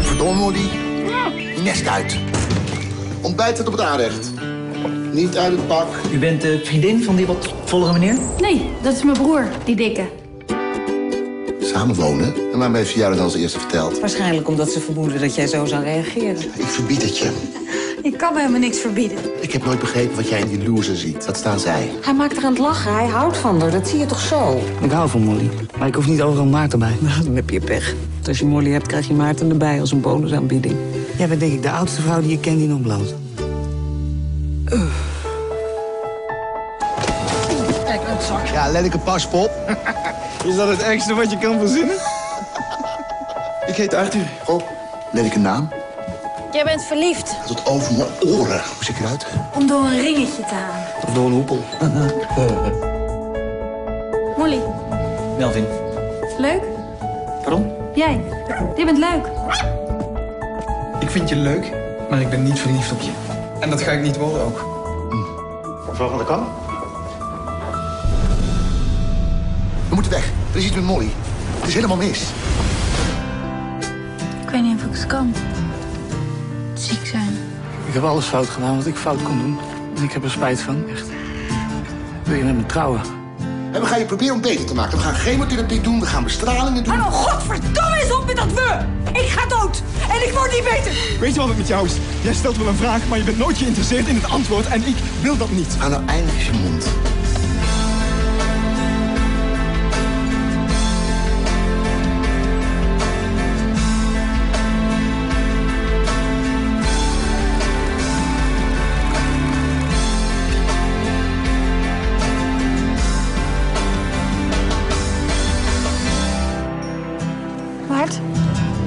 Verdomme, Molly. Nest uit. Ontbijt het op het aanrecht. Niet uit het pak. U bent de vriendin van die wat vollere meneer? Nee, dat is mijn broer, die dikke. Samenwonen? En waarom heeft ze jou dat als eerste verteld? Waarschijnlijk omdat ze vermoeden dat jij zo zou reageren. Ik verbied het je. Ik kan me helemaal niks verbieden. Ik heb nooit begrepen wat jij in die loser ziet. Dat staan zij. Hij maakt er aan het lachen, hij houdt van haar, dat zie je toch zo? Ik hou van Molly, maar ik hoef niet overal Maarten bij. Nou, dan heb je pech. Als je Molly hebt, krijg je Maarten erbij als een bonusaanbieding. Jij bent denk ik de oudste vrouw die je kent die nog bloot. Ja, lelijke paspop. Is dat het ergste wat je kan verzinnen? Ik heet Arthur. Oh, lelijke naam. Jij bent verliefd. Tot over mijn oren. Hoe zie ik eruit? Om door een ringetje te halen. Of door een hoepel. Molly, Melvin. leuk? Pardon? Jij. Jij bent leuk. Ik vind je leuk, maar ik ben niet verliefd op je. En dat ga ik niet worden ook. Volgende kan. We moeten weg. Er is iets met Molly. Het is helemaal mis. Ik weet niet of ik het kan. Ziek zijn. Ik heb alles fout gedaan wat ik fout kon doen. En ik heb er spijt van, echt. Wil je met me trouwen? En we gaan je proberen om beter te maken. We gaan chemotherapie doen, we gaan bestralingen doen. Oh, eens Ik ga dood! En ik word niet beter! Weet je wat het met jou is? Jij stelt wel een vraag, maar je bent nooit geïnteresseerd in het antwoord. En ik wil dat niet. Nou eindelijk eens je mond.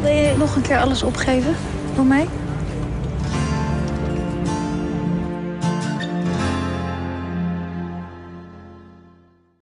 Wil je nog een keer alles opgeven? Voor mij?